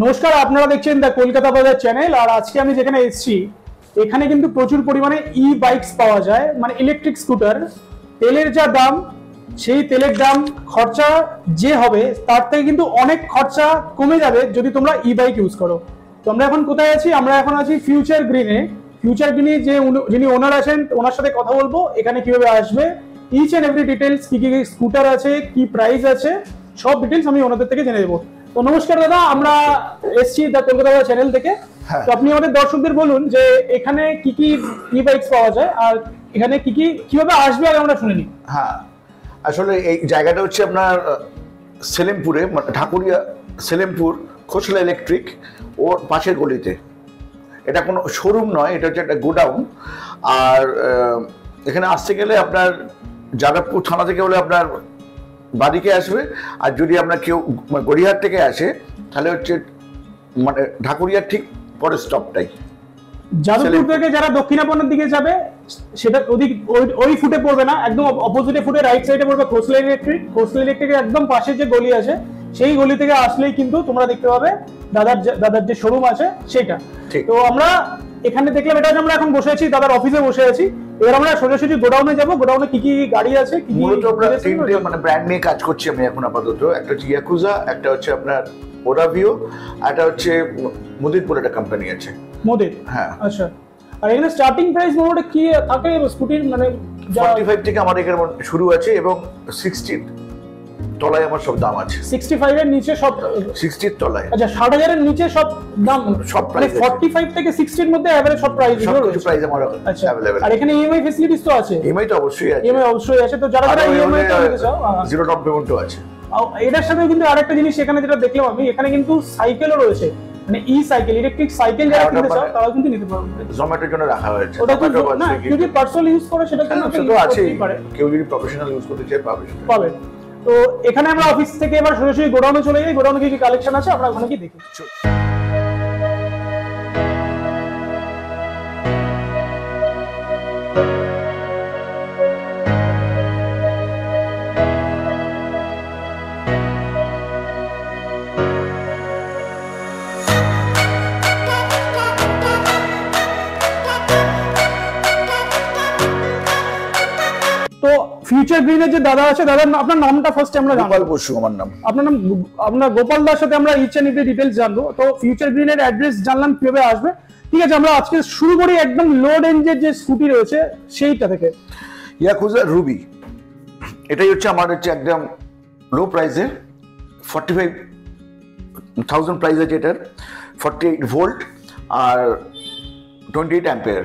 নমস্কার, আপনারা দেখছেন দ্য কলকাতা বাজার চ্যানেল, আর আজকে আমি যেখানে এসেছি, এখানে কিন্তু প্রচুর পরিমাণে ই বাইকস পাওয়া যায় মানে ইলেকট্রিক স্কুটার তেলের যা দাম, সেই তেলের দাম, খরচা যে হবে, তার থেকে কিন্তু অনেক খরচা কমে যাবে যদি তোমরা ই বাইক ইউজ করো। তো আমরা এখন কোথায় আছি? আমরা এখন আছি ফিউচার গ্রিনে ফিউচার গ্রিনে যে যিনি ওনার আছেন, ওনার সাথে কথা বলব, এখানে কীভাবে আসবে ইচ এন্ড এভরি ডিটেলস কি কি স্কুটার আছে, কি প্রাইস আছে, সব ডিটেলস আমি ওনাদের থেকে জেনে দেবো তো নমস্কার দাদা আমরা এসছি দ্য কলকাতা চ্যানেল থেকে। হ্যাঁ। তো আপনি আমাদের দর্শকদের বলুন যে এখানে কি কি ই বাইকস পাওয়া যায় আর এখানে কি কি কীভাবে আসবে আগে আমরা শুনে নিই। হ্যাঁ আসলে এই জায়গাটা হচ্ছে আপনার সেলিমপুরে মানে ঢাকুরিয়া সেলিমপুর খোসলা ইলেকট্রিক ওর পাশের গলিতে। এটা কোনো শোরুম নয় এটা হচ্ছে একটা গোডাউন। আর এখানে আসতে গেলে আপনার যাদবপুর থানা থেকে হলে আপনার বাদিকে আসবে আর যদি আপনার কেউ গড়িয়াহাট থেকে আসে তাহলে হচ্ছে মানে ঢাকুরিয়ার ঠিক পরের স্টপটাই যাদবপুর থেকে যারা দক্ষিণাপনের দিকে যাবে সেটা ওদিক ওই- ফুটে পড়বে না একদম অপোজিটে ফুটে রাইট সাইডে পড়বে কোস্টাল ইলেকট্রিক কোস্টাল ইলেকট্রিকের একদম পাশে যে গলি আছে সেই গলি থেকে আসলেই কিন্তু তোমরা দেখতে পাবে দাদার দাদার যে শোরুম আছে সেটা। তো আমরা এখানে দেখলাম এটা আমরা এখন বসে আছি দাদার অফিসে বসে আছি এবার আমরা সোজাসুজি গোডাউনে যাব। গোডাউনে কি কি গাড়ি আছে কি কি মূলত আমরা তিনটে মানে ব্র্যান্ড নিয়ে কাজ করছি আমি এখন আপাতত। একটা হচ্ছে ইয়াকুজা একটা হচ্ছে আপনার ওরাভিও একটা হচ্ছে মুদিরপুর একটা কোম্পানি আছে। মোদির হ্যাঁ। আচ্ছা। আর এখানে স্টার্টিং প্রাইস মোটামুটি কি থাকে স্কুটির মানে যা ফর্টি ফাইভ থেকে আমার এখানে শুরু আছে এবং সিক্সটির তলায় আমার সব দাম আছে। সিক্সটি ফাইভ এর নিচে সব সিক্সটির তলায়। আচ্ছা ষাট হাজারের নিচে সব দাম সব মানে আছে। ফর্টি ফাইভ থেকে সিক্সটির মধ্যে অ্যাভারেজ সব প্রাইস সব কিছু প্রাইস আমার আচ্ছা অ্যাভেলেবেল আর এখানে ইএমআই ফেসিলিটিস তো আছে। ইএমআই তো অবশ্যই আছে। ইএমআই অবশ্যই আছে। তো যারা যারা ইএমআই তে নিতে চাও জিরো ডাউন পেমেন্টও আছে। এটার সাথে কিন্তু আরেকটা জিনিস এখানে যেটা দেখলাম আমি এখানে কিন্তু সাইকেলও রয়েছে। মানে ই সাইকেল ইলেকট্রিক সাইকেল যারা হ্যাঁ, কিনতে চাও মানে- তারাও কিন্তু নিতে পারবে। জোম্যাটোর জন্য রাখা হয়েছে। ওটা তো না যদি পার্সোনাল ইউজ করে সেটা হ্যাঁ, কিন্তু পারে। কেউ যদি প্রফেশনাল ইউজ করতে চায় পাবে। পাবে। তো এখানে আমরা অফিস থেকে এবার সরাসরি গোডাউনে চলে যাই। গোডাউনে কি কি কালেকশন আছে? আমরা ওখানে কি দেখি গ্রিনের যে দাদা আছে দাদার না- আপনার নামটা ফার্স্ট আমরা গোপাল বসু আমার নাম। আপনার নাম আপনার গোপাল দার সাথে আমরা ইচ এন্ড এভরি ডিটেলস জানব। তো ফিউচার গ্রিনের অ্যাড্রেস জানলাম কীভাবে আসবে? ঠিক আছে আমরা আজকে শুরু করি একদম লো রেঞ্জের যে স্কুটি রয়েছে সেইটা থেকে। ইয়াকুজা রুবি এটাই হচ্ছে আমার হচ্ছে একদম লো প্রাইসের ফর্টি ফাইভ থাউজেন্ড প্রাইস আছে এটার। ফর্টি এইট ভোল্ট আর twenty eight ampere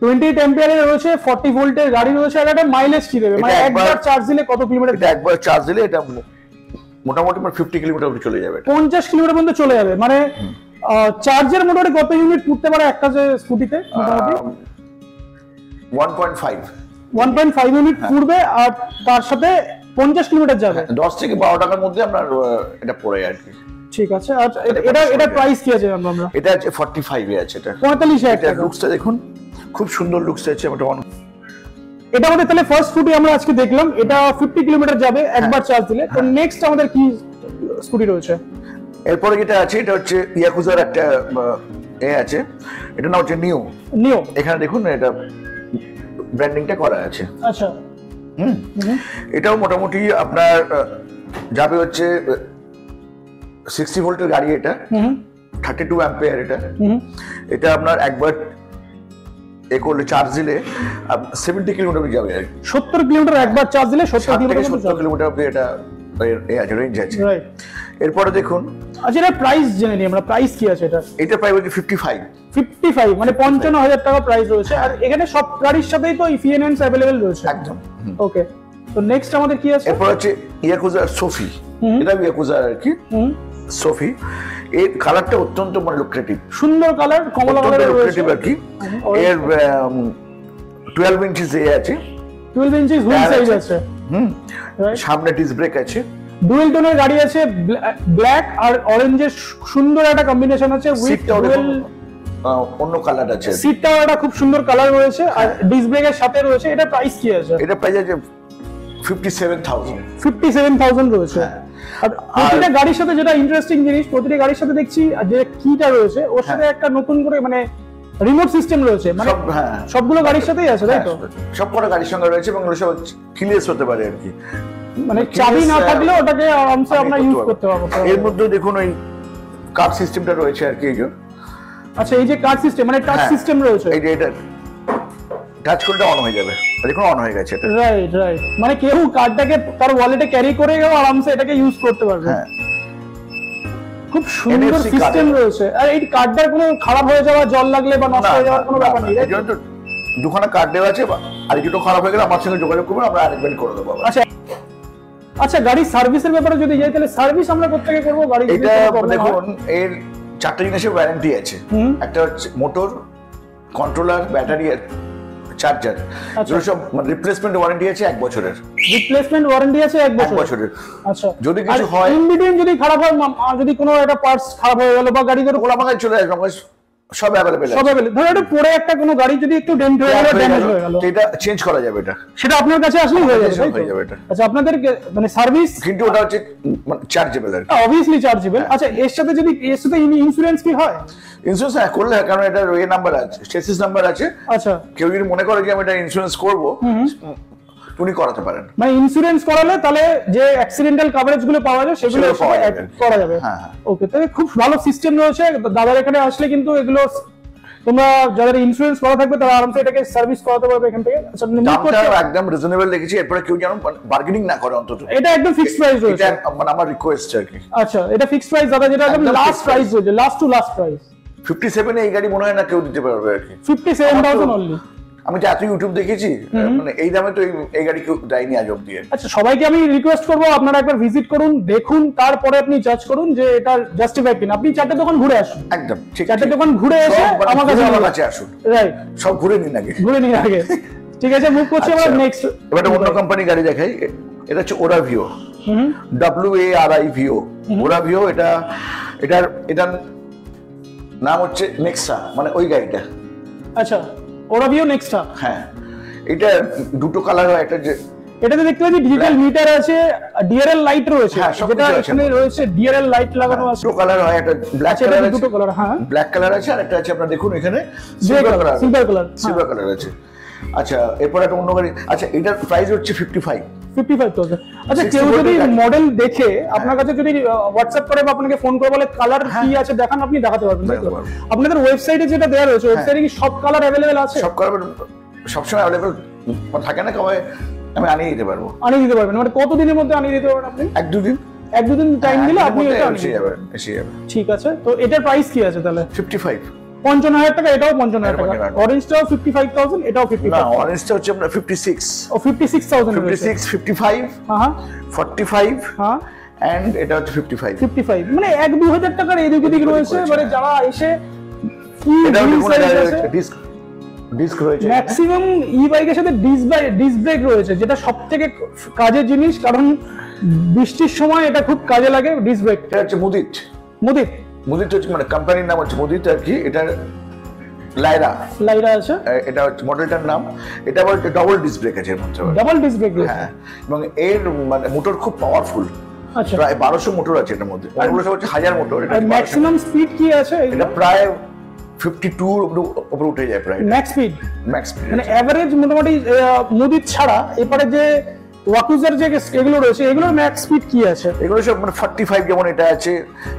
twenty eight রয়েছে ফর্টি ভোল্টের গাড়ি রয়েছে আর একটা মাইলেজ কি দেবে? মানে একবার চার্জ দিলে কত কিলোমিটার এটা একবার চার্জ দিলে এটা মোটামুটি আমার ফিফটি কিলোমিটার অবধি চলে যাবে এটা। পঞ্চাশ কিলোমিটার পর্যন্ত চলে যাবে। মানে চার্জের মোটামুটি কত ইউনিট পুড়তে পারে একটা যে স্কুটিতে মোটামুটি? One point five one point five unit হ্যাঁ। পুড়বে আর তার সাথে পঞ্চাশ কিলোমিটার যাবে। দশ থেকে বারো টাকার মধ্যে আপনার এটা পড়ে আর কি। ঠিক আছে আর এটা- এটা প্রাইস কি আছে আমরা? এটা আছে ফর্টি ফাইভে আছে এটা। পঁয়তাল্লিশ হাজার এটা টাকা। লুকসটা দেখুন। খুব সুন্দর লুকস আছে এটা one- এটা আমাদের তাহলে ফার্স্ট স্কুটি আমরা আজকে দেখলাম। এটা ফিফটি কিলোমিটার যাবে একবার চার্জ দিলে। তো নেক্সট আমাদের কি স্কুটি রয়েছে? এরপরে যেটা আছে এটা হচ্ছে ইয়াকুজার একটা এ আছে। এটা না হচ্ছে নিউ নিও এখানে দেখুন এটা ব্র্যান্ডিংটা করা আছে। আচ্ছা। হুম। এটাও মোটামুটি আপনার যাবে হচ্ছে সিক্সটি ভোল্টের গাড়ি এটা। হুম। থার্টি টু অ্যাম্পেয়ার এটা। হুম। এটা আপনার একবার এ করলে চার্জ দিলে সেভেন্টি কিলোমিটার যাবে আর সত্তর কিলোমিটার একবার চার্জ দিলে সত্তর কিলোমিটার সত্তর কিলোমিটার এটা এ- এ আছে রেঞ্জ আছে। এরপরে দেখুন আচ্ছা এটা প্রাইস জেনে নিই আমরা প্রাইস কি আছে এটা? এটা প্রায় হচ্ছে ফিফটি ফাইভ ফিফটি ফাইভ মানে পঞ্চান্ন হাজার টাকা প্রাইস রয়েছে। আর এখানে সব গাড়ির সাথেই তো ইফিএনএন্স অ্যাভেলেবেল রয়েছে। একদম ওকে তো নেক্সট আমাদের কি আছে? এরপর হচ্ছে ইয়াকুজার সোফি এটা ইয়াকুজার আর কি। সোফি এর কালারটা অত্যন্ত মানে লুক্রেটিভ সুন্দর কালার কমলা কালারের লুক্রেটিভ আর কি। এর টুয়েলভ ইঞ্চিস এ আছে। টুয়েলভ ইঞ্চিস হুইল সাইজ আছে। হুম। সামনে ডিস ব্রেক আছে। ডুয়েল টোনের গাড়ি আছে ব্ল্যাক আর অরেঞ্জের সুন্দর একটা কম্বিনেশন আছে উইথ ডুয়েল অন্য কালার আছে। সিটটাও একটা খুব সুন্দর কালার রয়েছে আর ডিস ব্রেকের সাথে রয়েছে। এটা প্রাইস কি আছে? এটা প্রাইস আছে fifty seven thousand fifty seven thousand রয়েছে আর প্রতিটা গাড়ির সাথে যেটা ইন্টারেস্টিং জিনিস প্রতিটা গাড়ির সাথে দেখছি যে কিটা রয়েছে ওর সাথে একটা নতুন করে মানে রিমোট সিস্টেম রয়েছে। মানে হ্যাঁ। সবগুলো গাড়ির সাথেই আছে তাই তো? সব কটা গাড়ির সঙ্গে রয়েছে এবং সব ক্লিয়াস হতে পারে আর কি। মানে চাবি না থাকলে ওটাকে আরামসে আমরা ইউজ করতে পারব এর মধ্যে দেখুন ওই কার্ড সিস্টেমটা রয়েছে আর কি এই আচ্ছা এই যে কার্ড সিস্টেম মানে টাচ হ্যাঁ। সিস্টেম রয়েছে। এই যে এটা টাচ করলে অন হয়ে যাবে। দেখুন অন হয়ে গেছে। রাইট রাইট মানে কেউ কার্ডটাকে তার ওয়ালেটে ক্যারি করে গেও আরামসে এটাকে ইউজ করতে পারবে। হ্যাঁ। খুব সুন্দর সিস্টেম রয়েছে। আর এই কার্ডটার কোনো খারাপ হয়ে যাওয়া জল লাগলে বা নষ্ট হয়ে যাওয়ার কোনো ব্যাপার নেই দুখানা কার্ড দেওয়া আছে আর দুটো খারাপ হয়ে গেলে আমার সঙ্গে যোগাযোগ করবেন আমরা অ্যারেঞ্জমেন্ট করে দেবো। আচ্ছা আচ্ছা গাড়ির সার্ভিসের ব্যাপারে যদি যাই তাহলে সার্ভিস আমরা কোথেকে করব? গাড়ি এটা দেখুন এর চারটে জিনিসের ওয়ারেন্টি আছে। একটা হচ্ছে মোটর কন্ট্রোলার ব্যাটারি চার্জার মানে এগুলো সব রিপ্লেসমেন্ট ওয়ারেন্টি আছে এক বছরের। রিপ্লেসমেন্ট ওয়ারেন্টি আছে এক বছর বছরের। আচ্ছা। যদি কিছু হয়- ইন বিটুইন যদি খারাপ হয় যদি কোনো একটা পার্টস খারাপ হয়ে গেল বা গাড়ি করে খোলা চলে আসবে সব অ্যাভেলেবেল সব। ধরো এটা পরে একটা কোনো গাড়ি যদি একটু ডেন্ট হয়ে গেল ড্যামেজ হয়ে গেল এটা চেঞ্জ করা যাবে এটা। সেটা আপনার কাছে আসলেই হয়ে যাবে? হয়ে যাবে এটা। আচ্ছা আপনাদের মানে সার্ভিস কিন্তু ওটা হচ্ছে চার্জেবল আর অবভিয়াসলি চার্জেবল আচ্ছা এর সাথে যদি এর সাথে ইন্স্যুরেন্স কি হয়? ইন্স্যুরেন্স হ্যাঁ করলে কারণ এটা এ নাম্বার আছে চেসিস নাম্বার আছে। আচ্ছা। কেউ যদি মনে করে যে আমি এটা ইন্স্যুরেন্স করব উনি করাতে পারেন। মানে ইন্স্যুরেন্স করালে তাহলে যে অ্যাক্সিডেন্টাল কভারেজগুলো পাওয়া যায় সেগুলো। করা যাবে। হ্যাঁ, হ্যাঁ। ওকে তাহলে খুব ভালো সিস্টেম রয়েছে। দাদার এখানে আসলে কিন্তু এগুলো তোমরা যাদের ইন্স্যুরেন্স করা থাকবে তারা আরামসে এটাকে সার্ভিস করাতে পারবে এখান থেকে। আচ্ছা একদম রিজনেবল রেখেছি এরপরে কেউ যেন বার্গেনিং না করে অন্তত। এটা একদম ফিক্সড প্রাইস রয়েছে। এটা মানে আমার রিকোয়েস্ট আর কি। আচ্ছা এটা ফিক্সড প্রাইস দাদা যেটা একদম লাস্ট প্রাইস রয়েছে last to last price fifty সেভেনে এই গাড়ি মনে হয় না কেউ দিতে পারবে আর কি। ফিফটি সেভেন থাউজেন্ড অনলি আমি তো এত ইউটিউব দেখেছি মানে এই দামে তো এই- গাড়ি কেউ দেয়নি আজ অব্দি আচ্ছা সবাইকে আমি রিকোয়েস্ট করব আপনারা একবার ভিজিট করুন দেখুন তারপরে আপনি জাজ করুন যে এটা জাস্টিফাই কিনা। আপনি চারটে দোকান ঘুরে আসুন। একদম ঠিক চারটে দোকান ঘুরে এসে মানে আমার কাছে আমার কাছে আসুন। রাইট সব ঘুরে নিন আগে। ঘুরে নিয়ে আগে। ঠিক আছে মুভ করছি আমরা আচ্ছা, নেক্সট এবার অন্য কোম্পানি গাড়ি দেখাই। এটা হচ্ছে ওরা ভিও ডাব্লিউ এ আর আই ভিও ওরা ভিও এটা এটার এটার নাম হচ্ছে নেক্সা মানে ওই গাড়িটা। আচ্ছা। ওরা ভিও নেক্সটটা হ্যাঁ এটা দুটো কালার হয় একটা যে এটাতে দেখতে পাচ্ছি ডিজিটাল মিটার আছে ডিআরএল লাইট রয়েছে। হ্যাঁ, যেটা এখানে রয়েছে ডিআরএল লাইট লাগানো আছে। দুটো কালার হয় একটা ব্ল্যাক কালার আছে। দুটো কালার হ্যাঁ। ব্ল্যাক কালার আছে আর একটা আছে আপনার দেখুন এখানে silver colour colour silver colour silver colour আছে। আচ্ছা এরপর একটা অন্য গাড়ি আচ্ছা এটার প্রাইস হচ্ছে fifty five fifty five thousand আচ্ছা কেউ যদি মডেল দেখে আপনার কাছে যদি হোয়াটসঅ্যাপ করে বা আপনাকে ফোন করে বলে কালার কি আছে দেখান আপনি দেখাতে পারবেন? আপনাদের ওয়েবসাইটে যেটা দেওয়া রয়েছে ওয়েবসাইটে কি সব কালার অ্যাভেলেবেল আছে? সব কালার সবসময় অ্যাভেলেবেল থাকে না কবে আমি আনিয়ে দিতে পারব। আনিয়ে দিতে পারবেন মানে কত দিনের মধ্যে আনিয়ে দিতে পারবেন আপনি? এক দুদিন। এক দুদিন টাইম দিলে আপনি এটা আনিয়ে পারবেন। ঠিক আছে তো এটার প্রাইস কি আছে তাহলে? ফিফটি ফাইভ পঞ্চান্ন হাজার টাকা এটাও পঞ্চান্ন হাজার টাকা। অরেঞ্জটাও ফিফটি ফাইভ থাউজেন্ড এটাও ফিফটি না অরেঞ্জটা হচ্ছে আপনার ফিফটি সিক্স ও fifty six thousand fifty six fifty five হ্যাঁ ফর্টি ফাইভ হ্যাঁ। অ্যান্ড এটা হচ্ছে ফিফটি ফাইভ ফিফটি ফাইভ মানে এক দু হাজার টাকার এদিক ওদিক রয়েছে মানে হ্যাঁ। যারা এসে ডিস্ক ডিস্ক রয়েছে। ম্যাক্সিমাম ই বাইকের সাথে ডিস ডিস ব্রেক রয়েছে যেটা সব থেকে কাজের জিনিস কারণ বৃষ্টির সময় এটা খুব কাজে লাগে ডিস ব্রেক এটা হচ্ছে মুদিত। মুদিত। মুদিত হচ্ছে মানে কোম্পানির নাম হচ্ছে মুদিত আর কি এটা লাইরা লাইরা আছে? এটা হচ্ছে মডেলটার নাম। এটা আবার ডবল ডিস্ক ব্রেক আছে এর মধ্যে। ডাবল ডিস ব্রেক হ্যাঁ এবং এর মানে মোটর খুব পাওয়ারফুল আচ্ছা। প্রায় বারোশো মোটর আছে এটার মধ্যে। অনেকগুলো সব হচ্ছে হাজার মোটর এটা ম্যাক্সিমাম স্পিড কি আছে এটা প্রায় ফিফটি টু উপরে উঠে যায় প্রায়। ম্যাক্স স্পিড ম্যাক্স মানে অ্যাভারেজ মোটামুটি মুদিত ছাড়া এপারে যে ওয়াকুজার যে এগুলো রয়েছে এগুলোর ম্যাক্স স্পিড কি আছে? এগুলো সব মানে ফর্টি ফাইভ যেমন এটা আছে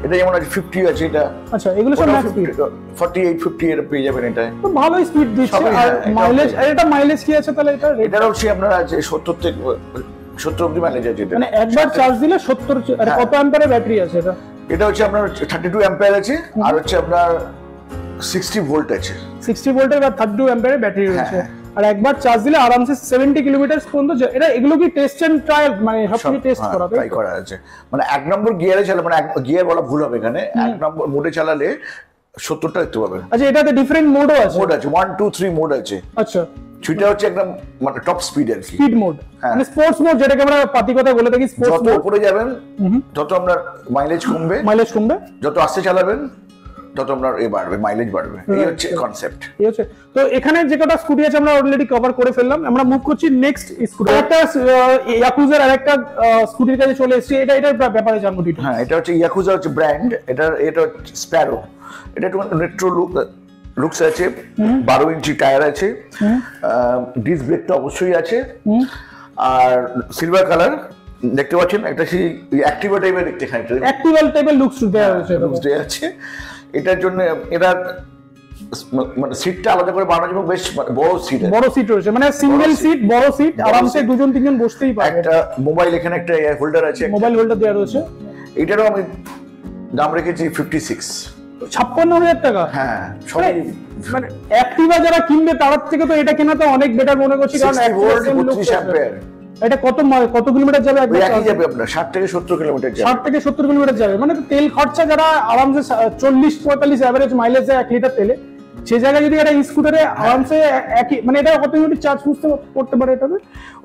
এটা যেমন আছে ফিফটি আছে এটা। আচ্ছা এগুলো সব max speed forty eight fifty এর পেয়ে যাবেন এটায় তো ভালোই স্পিড দিচ্ছে। আর হ্যাঁ, এটা মাইলেজ আর এটা মাইলেজ কি আছে তাহলে এটা এটার হচ্ছে আপনার আছে সত্তর থেকে সত্তর অব্দি ম্যানেজ আছে এটা। মানে একবার চার্জ দিলে সত্তর হ্যাঁ। কত অ্যাম্পারের ব্যাটারি আছে এটা। এটা হচ্ছে আপনার থার্টি টু অ্যাম্পায়ার আছে আর হচ্ছে আপনার সিক্সটি ভোল্ট আছে। সিক্সটি ভোল্টের বা থার্টি টু অ্যাম্পারের ব্যাটারি রয়েছে। হ্যাঁ। আর একবার চার্জ দিলে আরামসে সেভেন্টি কিলোমিটার পর্যন্ত এটা এগুলো কি টেস্ট এন্ড ট্রায়াল মানে সব কিছু টেস্ট করা তাই ট্রাই করা আছে। মানে এক নম্বর গিয়ারে চালাবে মানে গিয়ার বলা ভুল হবে এখানে। এক নম্বর মোডে চালালে সত্তরটা দেখতে পাবেন। আচ্ছা এটাতে ডিফারেন্ট মোডও আছে? মোড আছে ওয়ান টু থ্রি মোড আছে। আচ্ছা। সেটা হচ্ছে একদম মানে টপ স্পিড আর কি। স্পিড মোড হ্যাঁ। মানে স্পোর্টস মোড যেটাকে আমরা পাতি কথা বলে থাকি স্পোর্টস যত মোড উপরে যাবেন তত আপনার মাইলেজ কমবে। মাইলেজ কমবে? যত আস্তে চালাবেন তত আপনার এ বাড়বে মাইলেজ বাড়বে। এই হচ্ছে কনসেপ্ট ঠিক আছে তো এখানে যে কটা স্কুটি আছে আমরা অলরেডি কভার করে ফেললাম। আমরা মুভ করছি নেক্সট স্কুটি একটা ইয়াকুজার আর একটা স্কুটির কাছে চলে এসেছি। এটা এটার ব্যাপারে জানব ডিটেল হ্যাঁ এটা হচ্ছে ইয়াকুজা হচ্ছে ব্র্যান্ড এটা এটা হচ্ছে স্প্যারো এটা একটু রেট্রো লুক লুকস আছে। বারো ইঞ্চি টায়ার আছে। ডিস ব্রেকটা অবশ্যই আছে। আর সিলভার কালার দেখতে পাচ্ছেন? একটা সেই অ্যাক্টিভা টাইপের দেখতে খানিকটা। অ্যাক্টিভাল টাইপের লুকস দেওয়া হয়েছে। লুকস দেওয়া আছে। এটার জন্য এটার মানে সিটটা আলাদা করে বানানো যাবে বেশ মানে বড় সিট বড় সিট রয়েছে মানে সিঙ্গেল সিট বড় সিট আরামসে দুজন তিনজন বসতেই পারবে। একটা মোবাইল এখানে একটা হোল্ডার আছে মোবাইল হোল্ডার দেওয়া রয়েছে। এটারও আমি দাম রেখেছি ফিফটি সিক্স ছাপ্পান্ন হাজার টাকা? হ্যাঁ সবই মানে অ্যাক্টিভা যারা কিনবে তার থেকে তো এটা কেনা তো অনেক বেটার মনে করছি কারণ 60 ভোল্ট same looks বত্রিশ আছে। অ্যাম্পিয়ার এটা কত কত কিলোমিটার যাবে একই যাবে আপনার ষাট থেকে সত্তর কিলোমিটার যাবে। থেকে সত্তর কিলোমিটার যাবে। মানে তেল খরচা যারা আরামসে চল্লিশ পঁয়তাল্লিশ অ্যাভারেজ মাইলেজ যায় এক লিটার তেলে সেই জায়গায় যদি একটা স্কুটারে আরামসে একই মানে এটা কত মিনিট চার্জ বুঝতে করতে পারে এটাতে?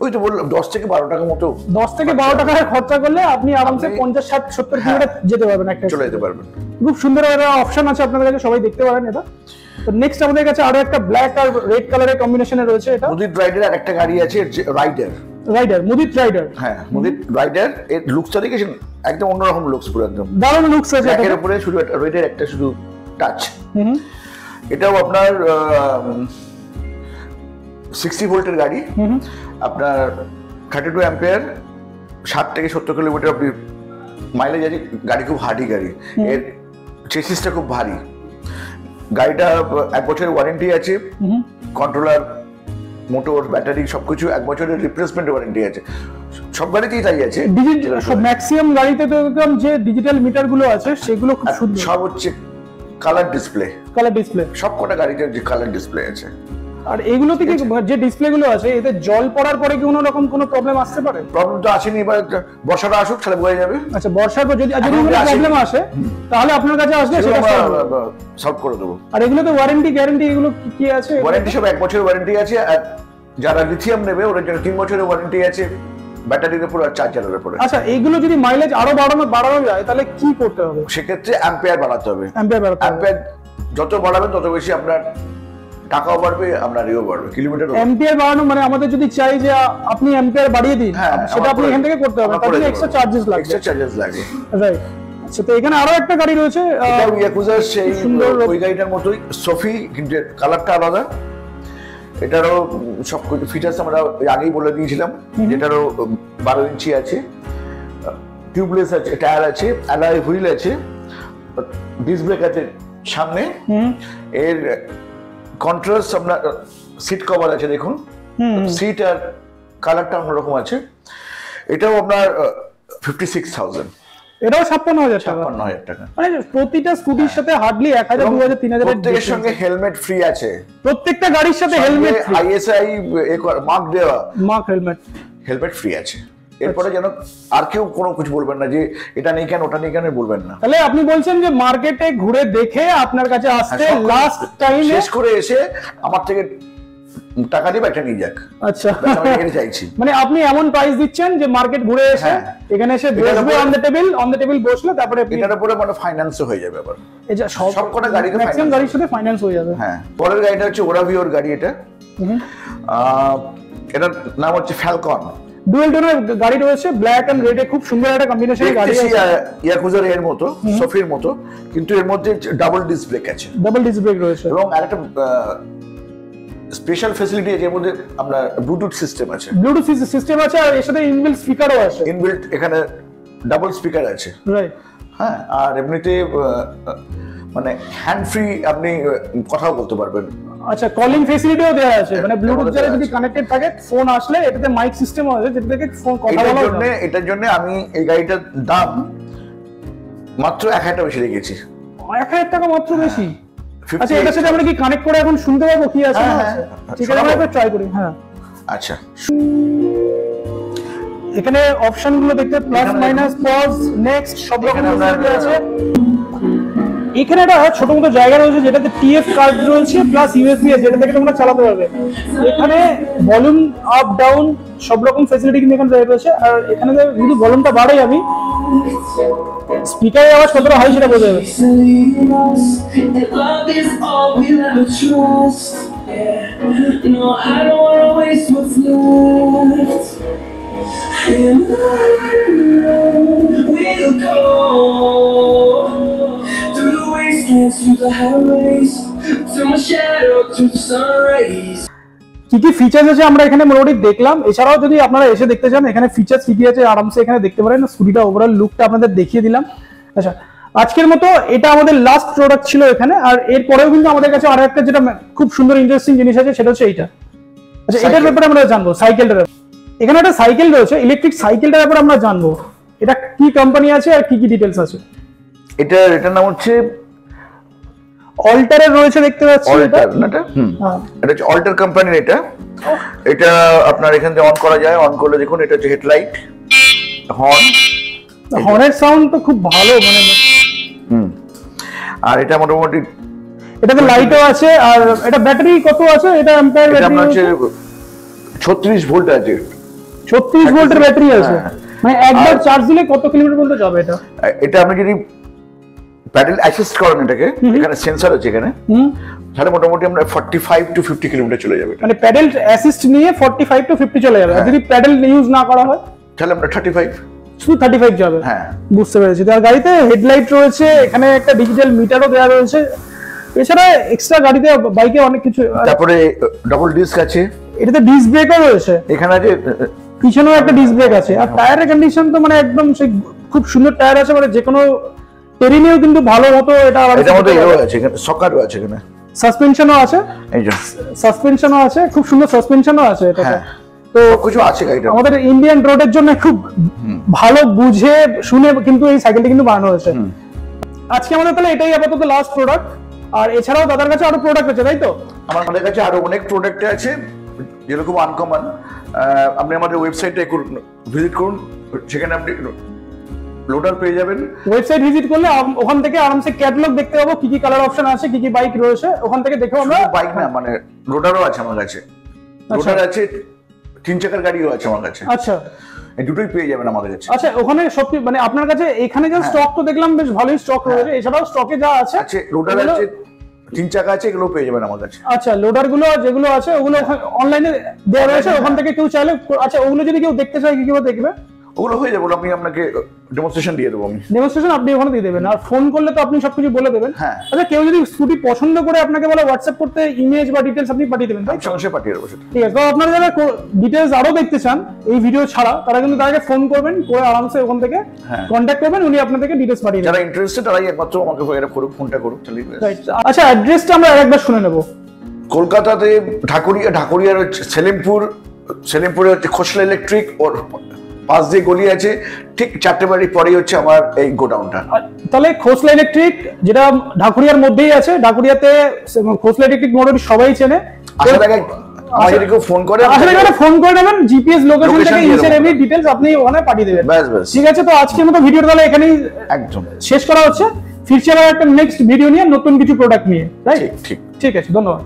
ওই তো বললাম দশ থেকে বারো টাকা মতো দশ থেকে বারো টাকা খরচা করলে আপনি আরামসে পঞ্চাশ ষাট সত্তর হ্যাঁ। কিলোমিটার যেতে পারবেন একটা চলে যেতে পারবেন। খুব সুন্দর একটা অপশন আছে আপনাদের কাছে সবাই দেখতে পারেন এটা। তো নেক্সট আমাদের কাছে আরও একটা ব্ল্যাক আর রেড কালারের কম্বিনেশনে রয়েছে এটা। মুদির রাইডার আর একটা গাড়ি আছে রাইডার রাইডার মুদিত রাইডার হ্যাঁ মুদির রাইডার এর লুকসটা দেখেছেন? একদম অন্যরকম লুকস পুরো একদম। দারুণ লুকস ব্ল্যাকের এটাতে। উপরে শুধু রেডের একটা শুধু টাচ এটাও আপনার সিক্সটি ভোল্টের গাড়ি। আপনার থার্টি টু অ্যাম্পিয়ার ষাট থেকে সত্তর কিলোমিটার আপনি মাইলেজ আছে গাড়ি খুব হার্ডি গাড়ি। এর চেসিসটা খুব ভারী। গাড়িটা এক বছরের ওয়ারেন্টি আছে। কন্ট্রোলার মোটর ব্যাটারি সবকিছু এক বছরের রিপ্লেসমেন্ট ওয়ারেন্টি আছে। সব গাড়িতেই তাই আছে। ডিজিটাল ম্যাক্সিমাম গাড়িতে তো একদম যে ডিজিটাল মিটারগুলো আছে সেগুলো খুব সুন্দর। সব হচ্ছে কালার ডিসপ্লে কালার ডিসপ্লে সব কটা গাড়িতে যে কালার ডিসপ্লে আছে। আর এগুলো থেকে যে ডিসপ্লে গুলো আছে এতে জল পড়ার পরে কি কোনো রকম কোনো প্রবলেম আসতে পারে? প্রবলেম তো আসেনি এবার বর্ষাটা আসুক তাহলে বোঝা যাবে। আচ্ছা বর্ষার পর যদি যদি কোনো প্রবলেম আসে তাহলে আপনার কাছে আসলে সেটা সলভ করে দেবো। আর এগুলোতে ওয়ারেন্টি গ্যারান্টি এগুলো কি কি আছে? ওয়ারেন্টি সব এক বছরের ওয়ারেন্টি আছে আর যারা লিথিয়াম নেবে ওদের জন্য তিন বছরের ওয়ারেন্টি আছে ব্যাটারির উপর আর চার্জারের উপরে। আচ্ছা এইগুলো যদি মাইলেজ আরও বাড়ানো বাড়ানো যায় তাহলে কি করতে হবে? সেক্ষেত্রে অ্যাম্পেয়ার বাড়াতে হবে। অ্যাম্পিয়ার বাড়াতে হবে। অ্যাম্পেয়ার যত বাড়াবেন তত বেশি আপনার টাকাও বাড়বে আপনার বাড়বে কিলোমিটার বাড়ানো মানে আমাদের যদি চাই যে আপনি বাড়িয়ে দিন হ্যাঁ, সেটা আপনি এখান থেকে করতে হবে আমরা তার জন্য এক্সট্রা চার্জেস লাগবে। এক্সট্রা চার্জেস লাগবে। রাইট আচ্ছা তো এখানে আরও একটা গাড়ি রয়েছে আহ, ইয়াকুজার সেই সুন্দর। ওই গাড়িটার মতোই সফি কিন্তু কালারটা আলাদা। এটারও সব কিছু ফিচার্স আমরা আগেই বলে দিয়েছিলাম যেটারও বারো ইঞ্চি আছে টিউবলেস আছে টায়ার আছে অ্যালয় হুইল আছে ব্রেক আছে সামনে এর কন্ট্রাস্ট আপনার সিট কভার আছে দেখুন। সিট আর কালারটা অন্যরকম আছে। এটাও আপনার ফিফটি সিক্স থাউজেন্ড এটাও ছাপ্পান্ন হাজার টাকা। ছাপ্পান্ন হাজার টাকা। মানে প্রতিটা স্কুটির সাথে হার্ডলি এক হাজার দু হাজার তিন হাজার প্রত্যেকের সঙ্গে হেলমেট ফ্রি আছে। প্রত্যেকটা গাড়ির সাথে হেলমেট আইএসআই মার্ক দেওয়া। মার্ক হেলমেট হেলমেট ফ্রি আছে। এরপরে যেন আর কেউ কোনো কিছু বলবেন না যে এটা নেই কেন ওটা নেই কেন বলবেন না। তাহলে আপনি বলছেন যে মার্কেটে ঘুরে দেখে আপনার কাছে আসতে লাস্ট টাইম শেষ করে এসে আমার থেকে টাকা দিয়ে একটা নিয়ে যাক। আচ্ছা। চাইছি। মানে আপনি এমন প্রাইস দিচ্ছেন যে মার্কেট ঘুরে এসে হ্যাঁ। এখানে এসে বসবে on the table on the table বসলে তারপরে এটার উপরে মানে ফাইন্যান্সও হয়ে যাবে আবার। এই যে সব সবকটা গাড়িতে ম্যাক্সিমাম গাড়ির সাথে ফাইন্যান্স হয়ে যাবে। হ্যাঁ পরের গাড়িটা হচ্ছে ওরাভিওর গাড়ি এটা। এটার নাম হচ্ছে ফ্যালকন ডুয়েল টোনের গাড়ি রয়েছে ব্ল্যাক এন্ড রেডে খুব সুন্দর একটা কম্বিনেশনের গাড়ি আছে। ইয়াকুজার এর মতো সফির মতো কিন্তু এর মধ্যে ডাবল ডিস্ক ব্রেক আছে। ডাবল ডিস্ক ব্রেক রয়েছে। এবং আরেকটা স্পেশাল ফেসিলিটি আছে এর মধ্যে আপনার ব্লুটুথ সিস্টেম আছে। ব্লুটুথ সিস্টেম আছে আর এর সাথে ইনবিল্ট স্পিকারও আছে। ইনবিল্ট এখানে ডাবল স্পিকার আছে। রাইট হ্যাঁ আর এমনিতে মানে হ্যান্ড ফ্রি আপনি কথাও বলতে পারবেন। আচ্ছা কলিং ফেসিলিটিও দেওয়া আছে। মানে ব্লুটুথ যারা যদি কানেক্টেড থাকে ফোন আসলে এটাতে মাইক সিস্টেম আছে যেটা থেকে ফোন কথা বলা জন্য এটার জন্য আমি এই গাড়িটার দাম মাত্র এক হাজার বেশি রেখেছি। এক হাজার টাকা মাত্র বেশি? 58 আচ্ছা এটার সাথে আমরা কি কানেক্ট করে এখন শুনতে পাবো কি আছে? হ্যাঁ, হ্যাঁ? হ্যাঁ, ঠিক আছে আমরা ট্রাই করি। হ্যাঁ। আচ্ছা। এখানে অপশনগুলো দেখতে প্লাস মাইনাস পজ নেক্সট সব রকম আছে। এখানে একটা ছোট মতো জায়গা রয়েছে যেটাতে টিএফ কার্ড রয়েছে প্লাস ইউএসবি আছে, যেটা থেকে তোমরা চালাতে পারবে। এখানে ভলিউম আপ ডাউন সব রকম ফেসিলিটি কিন্তু এখানে রয়েছে। আর এখানে যদি ভলিউমটা বাড়াই আমি স্পিকারের আওয়াজ কতটা হয় সেটা বোঝা যাবে। কি কি ফিচার্স আছে আমরা এখানে মোটামুটি দেখলাম? এছাড়াও যদি আপনারা এসে দেখতে চান এখানে ফিচার্স কি কি আছে আরামসে এখানে দেখতে পারেন। স্কুটিটা ওভারঅল লুকটা আপনাদের দেখিয়ে দিলাম। আচ্ছা আজকের মতো এটা আমাদের লাস্ট প্রোডাক্ট ছিল এখানে আর এরপরেও কিন্তু আমাদের কাছে আরও একটা যেটা খুব সুন্দর ইন্টারেস্টিং জিনিস আছে সেটা হচ্ছে এইটা। আচ্ছা এটার ব্যাপারে আমরা জানব সাইকেলটার এখানে একটা সাইকেল রয়েছে ইলেকট্রিক সাইকেলটার ব্যাপারে আমরা জানব। এটা কি কোম্পানি আছে আর কি কি ডিটেলস আছে? এটা এটার নাম হচ্ছে অল্টারের রয়েছে দেখতে পাচ্ছি অল্টার না এটা হ্যাঁ। এটা হচ্ছে অল্টার কোম্পানির এটা। এটা আপনার এখান থেকে অন করা যায়। অন করলে দেখুন এটা হচ্ছে হেডলাইট হর্ন হর্নের সাউন্ড তো খুব ভালো মানে হুম। আর এটা মোটামুটি এটাতে লাইটও আছে আর এটা ব্যাটারি কত আছে? এটা অ্যাম্পিয়ার এটা আপনার হচ্ছে ব্যাটারি ছত্রিশ ভোল্ট আছে। 36 ভোল্টের ব্যাটারি আছে। মানে একবার চার্জ দিলে কত কিলোমিটার পর্যন্ত যাবে এটা? এটা আপনি যদি প্যাডেল অ্যাসিস্ট করেন এটাকে এখানে সেন্সর আছে এখানে। তাহলে মোটামুটি আমরা forty five to fifty kilometre চলে যাবে মানে প্যাডেল অ্যাসিস্ট নিয়ে 45 টু 50 চলে যাবে। হ্যাঁ। যদি প্যাডেল ইউজ না করা হয় তাহলে আমরা থার্টি ফাইভ শুধু 35 যাবে। হ্যাঁ। বুঝতে পেরেছি। আর গাড়িতে হেডলাইট রয়েছে এখানে একটা ডিজিটাল মিটারও দেওয়া রয়েছে। এছাড়া এক্সট্রা গাড়িতে বাইকে অনেক কিছু তারপরে ডবল ডিস্ক আছে। এটাতে ডিস্ক ব্রেকও রয়েছে। এখানে আছে পিছনেও একটা ডিস্ক ব্রেক আছে। আর টায়ারের কন্ডিশন তো মানে একদম সেই খুব সুন্দর টায়ার আছে মানে যে কোনো টেরিনেও কিন্তু ভালো মতো এটা এটার মধ্যে এও আছে এখানে সকারও আছে এখানে। সাসপেনশনও আছে। এই যে। সাসপেনশনও আছে খুব সুন্দর সাসপেনশনও আছে এটাতে। হ্যাঁ। তো কিছু আছে গাড়িটা আমাদের ইন্ডিয়ান রোডের জন্য খুব ভালো বুঝে শুনে কিন্তু এই সাইকেলটা কিন্তু বানানো হয়েছে। আজকে আমাদের তাহলে এটাই আপাতত লাস্ট প্রোডাক্ট আর এছাড়াও দাদার কাছে আরও প্রোডাক্ট আছে তাই তো? আমার আমাদের কাছে আরও অনেক প্রোডাক্ট আছে যেরকম আনকমন আপনি আমাদের ওয়েবসাইটে ভিজিট করুন। সেখানে আপনি লোডার পেয়ে যাবেন। ওয়েবসাইট ভিজিট করলে ওখান থেকে আরামসে ক্যাটালগ দেখতে পাবো কি কি কালার অপশন আছে কি কি বাইক রয়েছে। ওখান থেকে দেখেও আমরা বাইক না মানে লোডারও আছে আমার কাছে। লোডার আছে তিন চাকার গাড়িও আছে আমার কাছে। আচ্ছা। এই দুটোই পেয়ে যাবেন আমাদের কাছে। আচ্ছা ওখানে সব মানে আপনার কাছে এখানে যা স্টক তো দেখলাম বেশ ভালোই স্টক রয়েছে। এছাড়াও স্টকে যা আছে আছে লোডার আছে তিন চাকা আছে এগুলো পেয়ে যাবেন আমার কাছে। আচ্ছা লোডারগুলো যেগুলো আছে ওগুলো অনলাইনে দেওয়া রয়েছে ওখান থেকে কেউ চাইলে আচ্ছা ওগুলো যদি কেউ দেখতে চায় কি কীভাবে দেখবে? ওগুলো হয়ে যাবে আমি আপনাকে ডেমনস্ট্রেশন দিয়ে দেবো আমি। ডেমনস্ট্রেশন আপনি ওখানে দিয়ে দেবেন। আর ফোন করলে তো আপনি সবকিছু বলে দেবেন। হ্যাঁ। আচ্ছা কেউ যদি স্কুটি পছন্দ করে আপনাকে বলে হোয়াটসঅ্যাপ করতে ইমেজ বা ডিটেলস আপনি পাঠিয়ে দেবেন তাই সঙ্গে পাঠিয়ে দেবো ঠিক আছে তো আপনারা যারা ডিটেলস আরও দেখতে চান এই ভিডিও ছাড়া তারা কিন্তু তাকে ফোন করবেন করে আরামসে ওখান থেকে। কন্ট্যাক্ট করবেন উনি আপনাদেরকে ডিটেলস পাঠিয়ে দেবেন। যারা ইন্টারেস্টেড তারাই একমাত্র আমাকে ফোন করুক ফোনটা করুক আচ্ছা অ্যাড্রেসটা আমরা আরেকবার শুনে নেব। কলকাতাতে ঢাকুরিয়া ঢাকুরিয়ার হচ্ছে সেলিমপুর সেলিমপুরে হচ্ছে খোসলা ইলেকট্রিক ওর পাশ দিয়ে গলি আছে। ঠিক চারটে বাড়ি পরেই হচ্ছে আমার এই গোডাউনটা। তাহলে খোসলা ইলেকট্রিক যেটা ঢাকুরিয়ার মধ্যেই আছে ঢাকুরিয়াতে খোসলা ইলেকট্রিক মোটর সবাই চেনে। ফোন করে। আসলে এখানে ফোন করে নেবেন জিপিএস লোকেশন থেকে দিয়ে এভরি ডিটেলস আপনি ওখানে পাঠিয়ে দেবেন। ঠিক আছে তো আজকের মতো ভিডিওটা তাহলে এখানেই একদম। শেষ করা হচ্ছে। ফিরছে আবার একটা নেক্সট ভিডিও নিয়ে নতুন কিছু প্রোডাক্ট নিয়ে রাইট ঠিক ঠিক। আছে ধন্যবাদ।